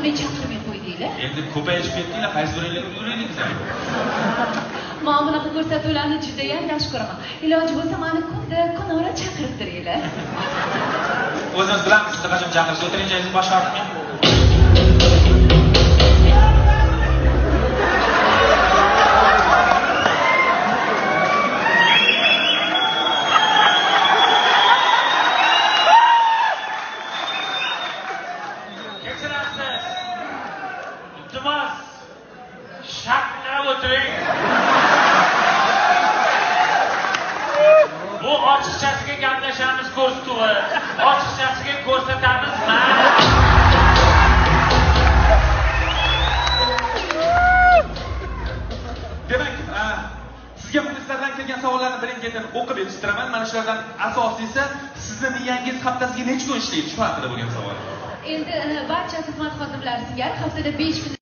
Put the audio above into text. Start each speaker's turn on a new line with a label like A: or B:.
A: nimaga chaqirmay qo'ydinglar
B: endi ko'payishib ketdinglar qaysi biringlar ulguraylik bizlar?
A: Man bunaqa ko'rsatuvlarni judayam yaxshi ko'raman. Iloji bo'lsa mani kunda kunora chaqirib turinglar
B: o'zimiz bilamiz sizni qachon chaqirishni o'tiring joyingizni boshqa ortmang
C: kechirasiz iltimos shaqlab o'tiring bu ochiqchasiga gaplashamiz ko'rsatuvi ochiqchasiga ko'rsatamiz
D: demak sizga muxlislardan kelgan savollarni birin ketin o'qib yetishtiraman mana shulardan asosiysi sizni miyangiz haftasiga necha kun ishlaydi? Shu haqida bo'lgan savol
A: endi e, barcha xizmat xodimlari singari haftada besh kun